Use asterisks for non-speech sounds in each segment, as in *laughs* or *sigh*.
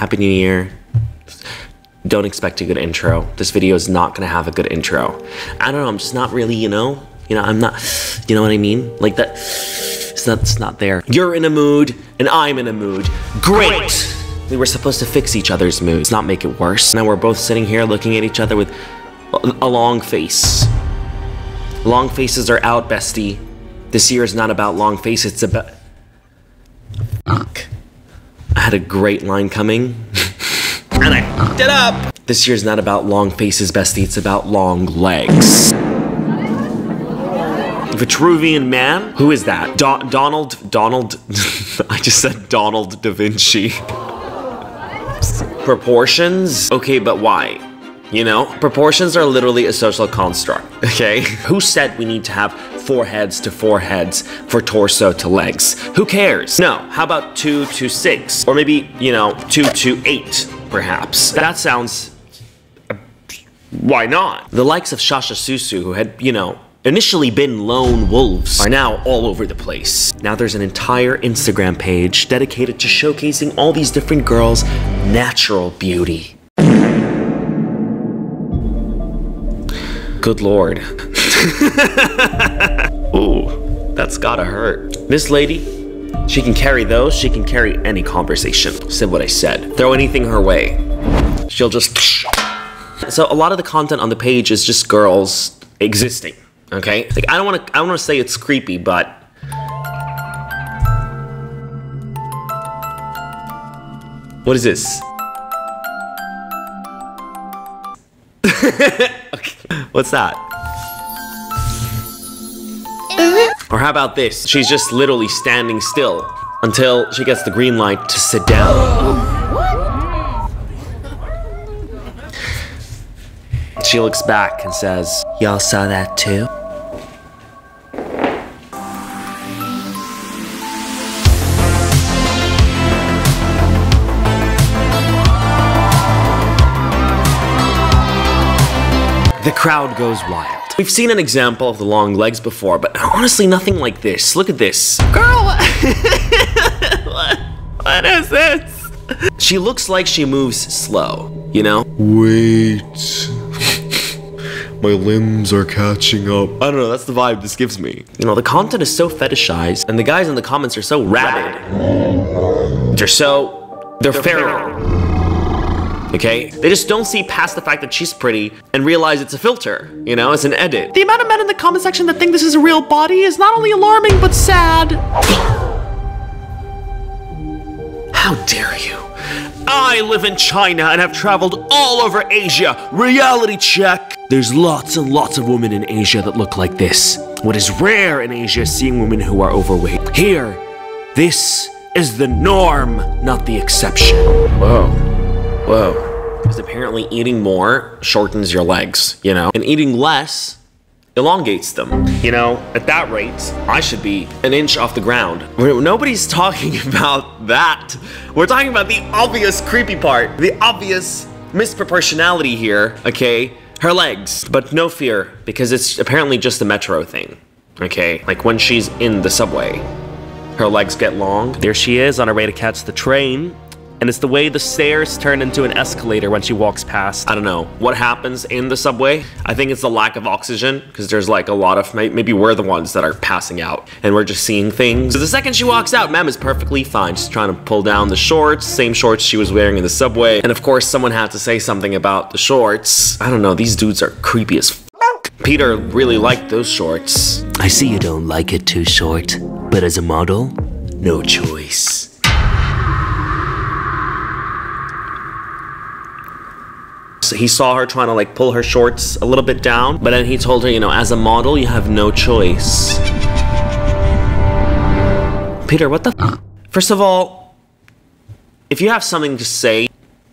Happy New Year. Don't expect a good intro. This video is not gonna have a good intro. I don't know, I'm just not really, you know? You know, I'm not, you know what I mean? Like that, it's not, it's not there. You're in a mood, and I'm in a mood. Great! We were supposed to fix each other's moods, not make it worse. Now we're both sitting here looking at each other with a, a long face. Long faces are out, bestie. This year is not about long faces, it's about... Fuck. I had a great line coming, *laughs* and I fucked it up! This year's not about long faces, bestie, it's about long legs. Vitruvian man? Who is that? Do Donald, Donald, *laughs* I just said Donald da Vinci. Proportions? Okay, but why? You know, proportions are literally a social construct, okay? *laughs* Who said we need to have four heads to four heads for torso to legs? Who cares? No, how about two to six? Or maybe, you know, two to eight, perhaps. That sounds... Uh, why not? The likes of Shasha Susu, who had, you know, initially been lone wolves, are now all over the place. Now there's an entire Instagram page dedicated to showcasing all these different girls' natural beauty. Good lord. *laughs* *laughs* Ooh, that's gotta hurt. This lady, she can carry those, she can carry any conversation. Said what I said. Throw anything her way. She'll just... *laughs* So a lot of the content on the page is just girls existing, okay? Like, I don't wanna, I don't wanna say it's creepy, but... What is this? *laughs* okay. What's that? Or how about this? She's just literally standing still until she gets the green light to sit down. She looks back and says, Y'all saw that too? The crowd goes wild. We've seen an example of the long legs before, but honestly, nothing like this. Look at this. Girl, what? *laughs* what is this? She looks like she moves slow, you know? Wait. *laughs* My limbs are catching up. I don't know, that's the vibe this gives me. You know, the content is so fetishized, and the guys in the comments are so rabid. They're so. They're feral. Okay? They just don't see past the fact that she's pretty and realize it's a filter, you know, it's an edit. The amount of men in the comment section that think this is a real body is not only alarming, but sad. How dare you? I live in China and have traveled all over Asia. Reality check. There's lots and lots of women in Asia that look like this. What is rare in Asia is seeing women who are overweight. Here, this is the norm, not the exception. Whoa. Whoa. Because apparently eating more shortens your legs, you know? And eating less elongates them. You know, at that rate, I should be an inch off the ground. Nobody's talking *laughs* about that. We're talking about the obvious creepy part, the obvious misproportionality here, okay? Her legs. But no fear, because it's apparently just a metro thing, okay? Like when she's in the subway, her legs get long. There she is on her way to catch the train. And it's the way the stairs turn into an escalator when she walks past. I don't know what happens in the subway. I think it's the lack of oxygen because there's like a lot of maybe we're the ones that are passing out and we're just seeing things. So the second she walks out, Mem is perfectly fine. She's trying to pull down the shorts, same shorts she was wearing in the subway. And of course, someone had to say something about the shorts. I don't know, these dudes are creepy as f Peter really liked those shorts. I see you don't like it too short, but as a model, no choice. He saw her trying to like pull her shorts a little bit down, but then he told her, you know, as a model, you have no choice. Peter, what the First of all, if you have something to say,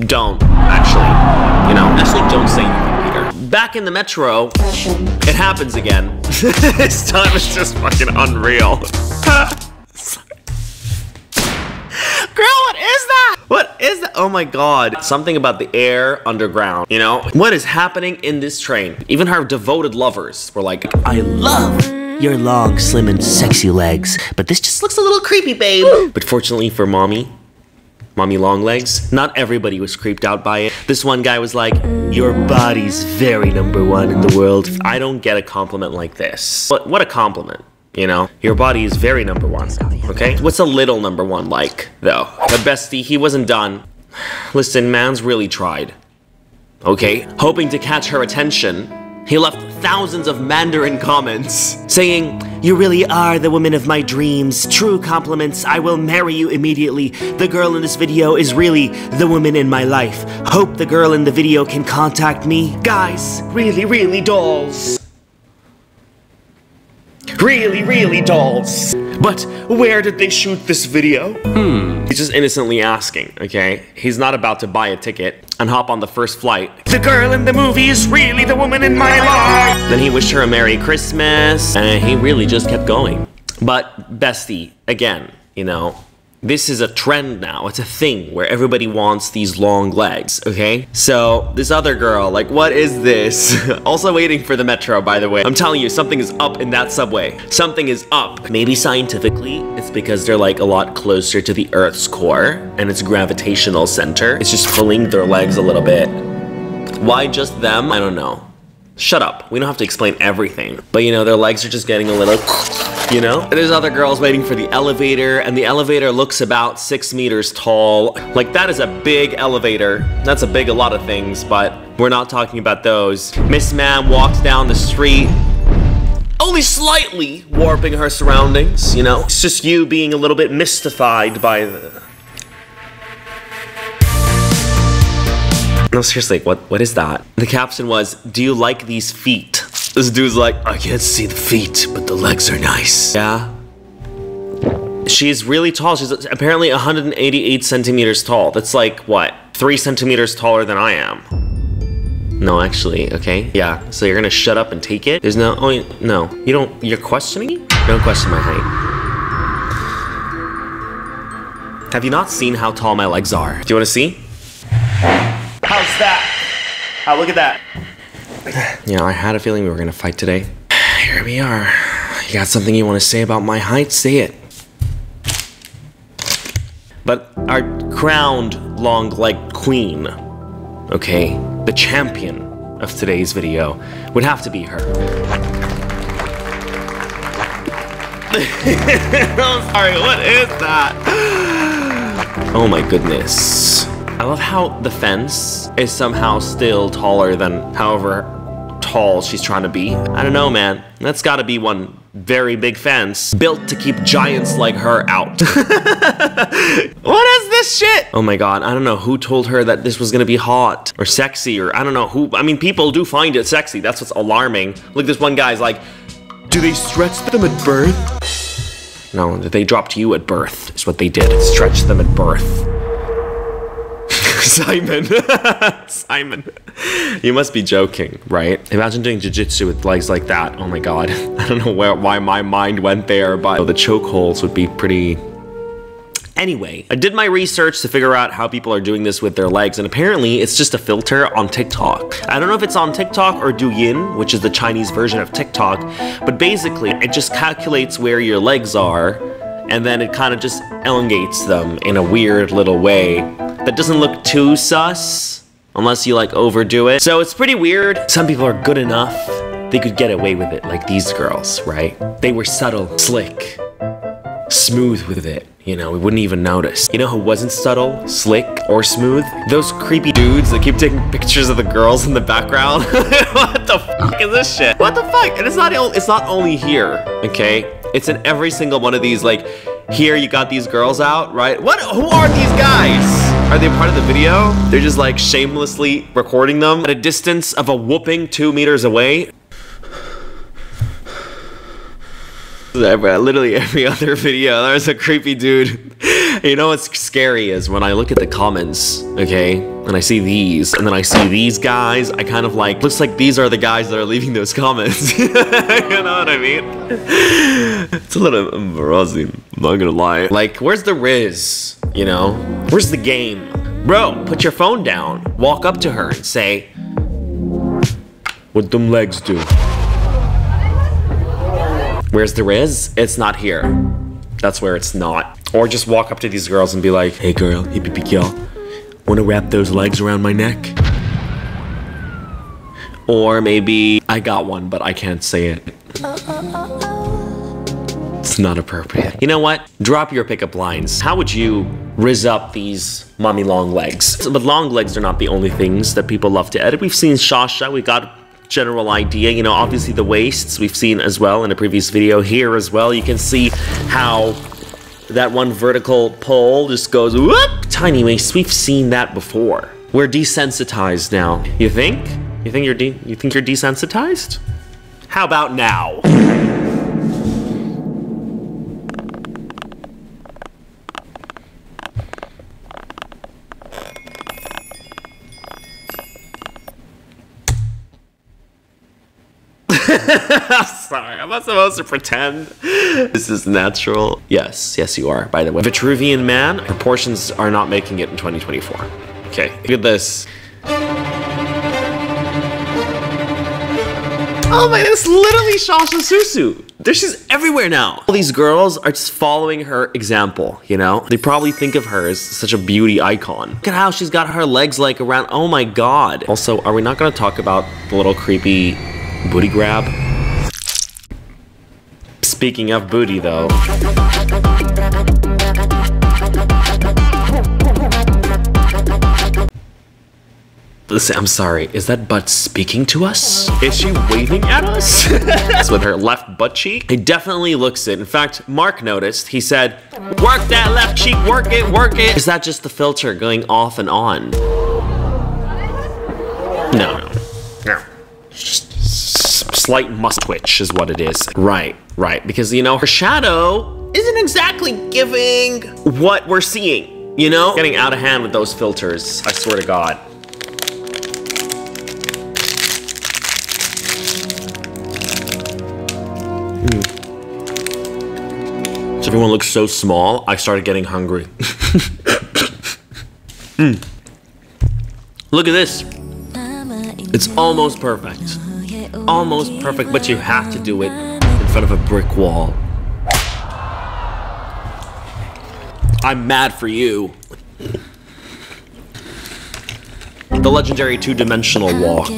don't, actually. You know, actually don't say anything, Peter. Back in the metro, it happens again. *laughs* this time it's just fucking unreal. *laughs* Girl, what is that? What is that? Oh my god. Something about the air underground, you know? What is happening in this train? Even her devoted lovers were like, I love your long, slim, and sexy legs, but this just looks a little creepy, babe. *gasps* but fortunately for mommy, mommy long legs. Not everybody was creeped out by it. This one guy was like, your body's very number one in the world. I don't get a compliment like this. But what a compliment. You know, your body is very number one, okay? What's a little number one like, though? But bestie, he wasn't done. Listen, man's really tried. Okay? Hoping to catch her attention, he left thousands of Mandarin comments saying, You really are the woman of my dreams. True compliments. I will marry you immediately. The girl in this video is really the woman in my life. Hope the girl in the video can contact me. Guys, really, really dolls. Really, really dolls. But where did they shoot this video? Hmm. He's just innocently asking, okay? He's not about to buy a ticket and hop on the first flight. The girl in the movie is really the woman in my life. Then he wished her a Merry Christmas, and he really just kept going. But bestie, again, you know, this is a trend now. It's a thing where everybody wants these long legs, okay? So, this other girl, like, what is this? *laughs* also waiting for the metro, by the way. I'm telling you, something is up in that subway. Something is up. Maybe scientifically, it's because they're like a lot closer to the Earth's core and its gravitational center. It's just pulling their legs a little bit. Why just them? I don't know. Shut up. We don't have to explain everything. But you know, their legs are just getting a little you know? There's other girls waiting for the elevator, and the elevator looks about six meters tall. Like, that is a big elevator. That's a big a lot of things, but we're not talking about those. Miss Ma'am walks down the street, only slightly warping her surroundings, you know? It's just you being a little bit mystified by the... No, seriously, what, what is that? The caption was, do you like these feet? This dude's like, I can't see the feet, but the legs are nice. Yeah. She's really tall. She's apparently 188 centimeters tall. That's like, what, three centimeters taller than I am. No, actually, okay. Yeah, so you're gonna shut up and take it? There's no, oh, no. You don't, you're questioning me? Don't question my height. Have you not seen how tall my legs are? Do you wanna see? Oh, look at that. You know, I had a feeling we were gonna fight today. Here we are. You got something you want to say about my height? Say it. But our crowned long leg queen, okay, the champion of today's video, would have to be her. *laughs* I'm sorry, what is that? Oh my goodness. I love how the fence is somehow still taller than however tall she's trying to be. I don't know, man. That's gotta be one very big fence built to keep giants like her out. *laughs* what is this shit? Oh my god, I don't know who told her that this was gonna be hot or sexy or I don't know who. I mean, people do find it sexy. That's what's alarming. Look, this one guy's like, do they stretch them at birth? No, they dropped you at birth, is what they did. Stretch them at birth. Simon. *laughs* Simon. You must be joking, right? Imagine doing jiu-jitsu with legs like that. Oh my god. *laughs* I don't know where, why my mind went there, but the choke holds would be pretty... Anyway, I did my research to figure out how people are doing this with their legs, and apparently it's just a filter on TikTok. I don't know if it's on TikTok or Douyin, which is the Chinese version of TikTok, but basically it just calculates where your legs are, and then it kind of just elongates them in a weird little way that doesn't look too sus, unless you like overdo it. So it's pretty weird. Some people are good enough, they could get away with it, like these girls, right? They were subtle, slick, smooth with it. You know, we wouldn't even notice. You know who wasn't subtle, slick, or smooth? Those creepy dudes that keep taking pictures of the girls in the background. *laughs* what the fuck is this shit? What the fuck? And it's not it's not only here, okay? It's in every single one of these like here you got these girls out, right? What who are these guys? Are they part of the video? They're just like shamelessly recording them at a distance of a whooping two meters away. Literally every *laughs* other video, there's a creepy dude. *laughs* you know what's scary is when I look at the comments, okay, and I see these, and then I see these guys, I kind of like, looks like these are the guys that are leaving those comments. *laughs* you know what I mean? It's a little embarrassing, I'm not gonna lie. Like, where's the rizz? You know? Where's the game? Bro, put your phone down. Walk up to her and say, What them legs do? Where's the rizz? It's not here. That's where it's not. Or just walk up to these girls and be like, hey girl, baby girl, wanna wrap those legs around my neck? Or maybe I got one, but I can't say it. Uh, uh, uh, It's not appropriate. You know what? Drop your pickup lines. How would you rizz up these mommy long legs? But long legs are not the only things that people love to edit. We've seen Shasha, we got a general idea. You know, obviously the waists we've seen as well in a previous video here as well. You can see how that one vertical pole just goes whoop. Tiny waist, we've seen that before. We're desensitized now. You think? You think you're de you think you're desensitized? How about now? Sorry, I'm not supposed to pretend this is natural. Yes, yes, you are, by the way. Vitruvian man, proportions are not making it in 2024. Okay, look at this. Oh my, that's literally Shasha Susu. There's she's everywhere now. All these girls are just following her example, you know? They probably think of her as such a beauty icon. Look at how she's got her legs like around, oh my god. Also, are we not gonna talk about the little creepy booty grab? Speaking of booty though. Listen, I'm sorry, is that butt speaking to us? Is she waving at us? *laughs* That's with her left butt cheek? It definitely looks it. In fact, Mark noticed, he said, work that left cheek, work it, work it. Is that just the filter going off and on? No, no, no. Just slight must twitch is what it is. Right, right, because you know, her shadow isn't exactly giving what we're seeing. You know? Getting out of hand with those filters, I swear to God. So everyone looks so small, I started getting hungry. *laughs* mm. Look at this. It's almost perfect. Almost perfect, but you have to do it in front of a brick wall. I'm mad for you. The legendary two-dimensional walk.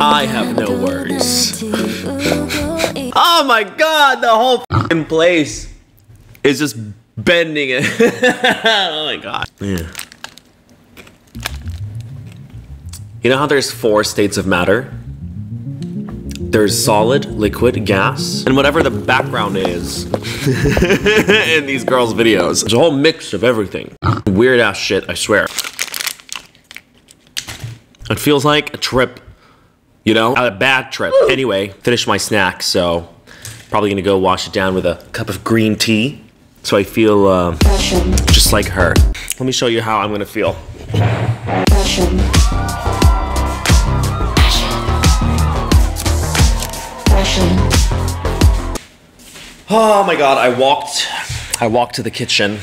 I have no words. Oh my god, the whole place is just bending it. *laughs* oh my god. Yeah. You know how there's four states of matter? There's solid, liquid, gas, and whatever the background is *laughs* in these girls' videos. It's a whole mix of everything. Weird ass shit, I swear. It feels like a trip, you know? A bad trip. Anyway, finished my snack, so probably gonna go wash it down with a cup of green tea. So I feel uh, just like her. Let me show you how I'm gonna feel. Oh my god, I walked I walked to the kitchen.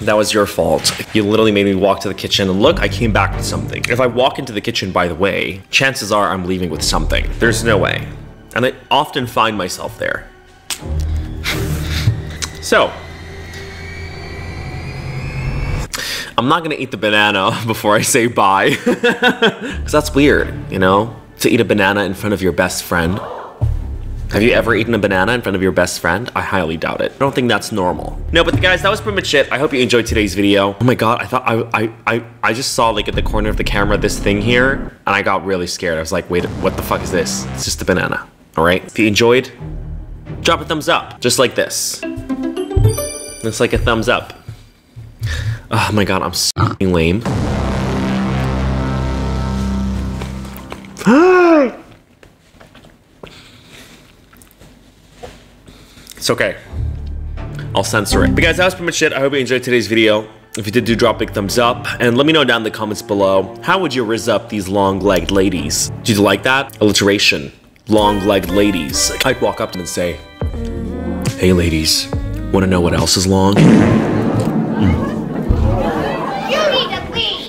That was your fault. You literally made me walk to the kitchen and look, I came back with something. If I walk into the kitchen, by the way, chances are I'm leaving with something. There's no way. And I often find myself there. *sighs* So, I'm not gonna eat the banana *laughs* before I say bye. *laughs* Because that's weird, you know? To eat a banana in front of your best friend. Have you ever eaten a banana in front of your best friend? I highly doubt it. I don't think that's normal. No, but guys, that was pretty much it. I hope you enjoyed today's video. Oh my god, I thought I, I, I, I just saw like at the corner of the camera this thing here, and I got really scared. I was like, wait, what the fuck is this? It's just a banana, all right? If you enjoyed, drop a thumbs up, just like this. It's like a thumbs up. Oh my god, I'm so lame. *gasps* *gasps* *gasps* It's okay. I'll censor it. But guys, that was pretty much it. I hope you enjoyed today's video. If you did, do drop a big thumbs up. And let me know down in the comments below, how would you rizz up these long-legged ladies? Did you like that? Alliteration. Long-legged ladies. I'd walk up to them and say, Hey ladies, wanna know what else is long?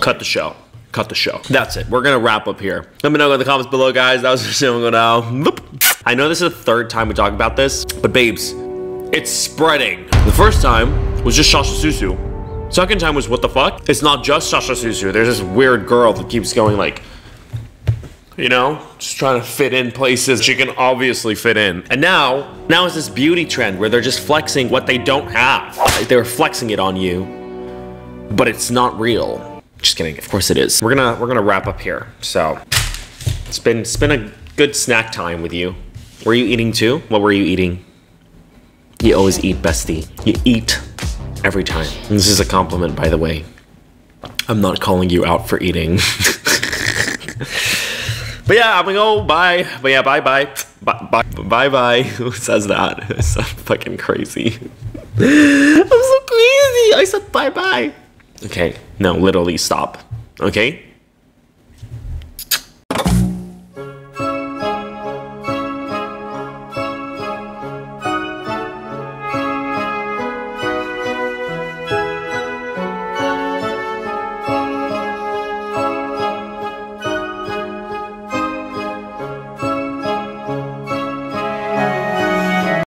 Cut the show. Cut the show. That's it. We're gonna wrap up here. Let me know in the comments below, guys. That was *laughs* just going now. I know this is the third time we talk about this, but babes, It's spreading. The first time was just Shasha Susu. Second time was what the fuck? It's not just Shasha Susu. There's this weird girl that keeps going like, you know, just trying to fit in places she can obviously fit in. And now, now is this beauty trend where they're just flexing what they don't have. They're flexing it on you, but it's not real. Just kidding. Of course it is. We're gonna we're gonna wrap up here. So it's been it's been a good snack time with you. Were you eating too? What were you eating? You always eat, bestie. You eat every time. And this is a compliment, by the way. I'm not calling you out for eating. *laughs* but yeah, I'm gonna go. Bye. But yeah, bye bye. Bye bye. Bye bye. *laughs* Who says that? *laughs* It's so fucking crazy. I'm so crazy. I said bye bye. Okay, no, literally stop. Okay?